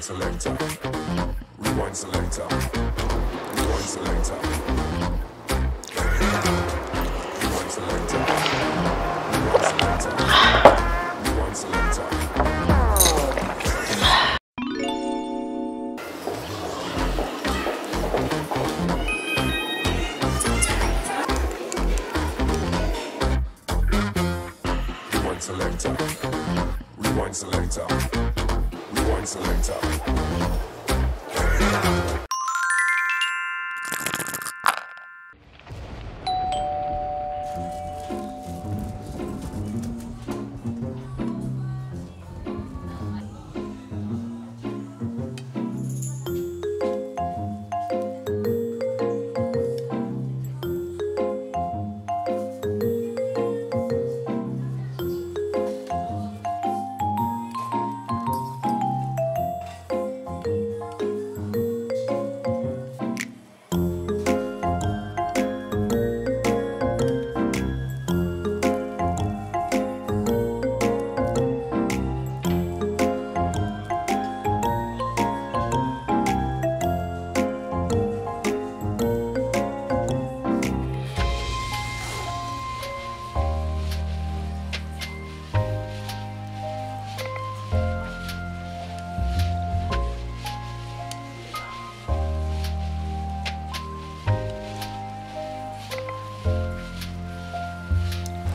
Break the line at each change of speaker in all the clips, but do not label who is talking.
Rewind selector. Rewind selector. Rewind selector. Rewind selector. Rewind selector. Rewind selector. Rewind selector. Rewind selector. Einzelhändler.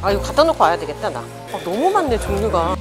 아 이거 갖다 놓고 와야 되겠다 나. 아, 너무 많네 종류가.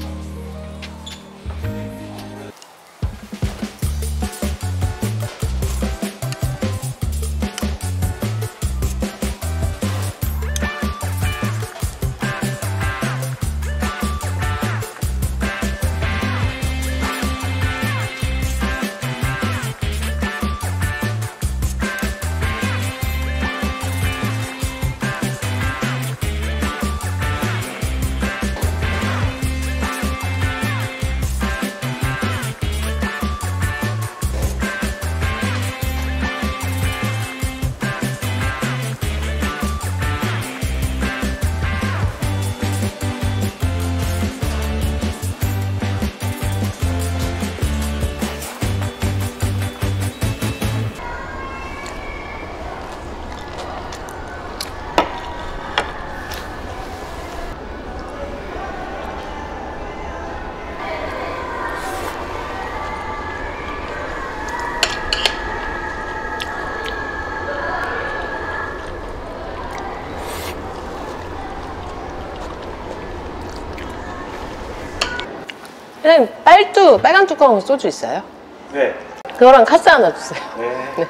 선생님 빨뚜 빨간 뚜껑 소주 있어요?
네.
그거랑 카스 하나 주세요.
네. 네,